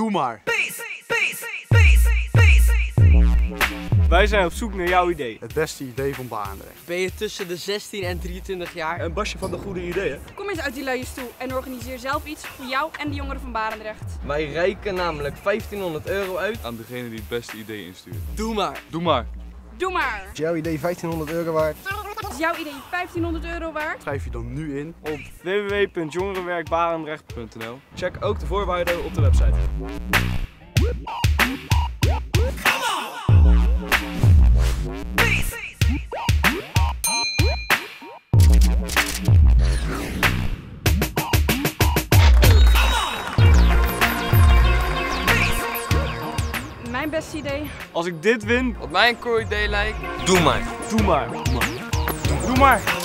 Doe maar. Wij zijn op zoek naar jouw idee. Het beste idee van Barendrecht. Ben je tussen de 16 en 23 jaar? En Basje van de goede ideeën. Kom eens uit die luie stoel en organiseer zelf iets voor jou en de jongeren van Barendrecht. Wij reiken namelijk 1500 euro uit. aan degene die het beste idee instuurt. Doe maar. Doe maar. Doe maar! Is jouw idee 1500 euro waard? Is jouw idee 1500 euro waard? Schrijf je dan nu in. Op www.jongerenwerkbarendrecht.nl Check ook de voorwaarden op de website. Mijn beste idee. Als ik dit win, Wat mij een cool idee lijkt, doe maar. doe maar. Doe maar. moi.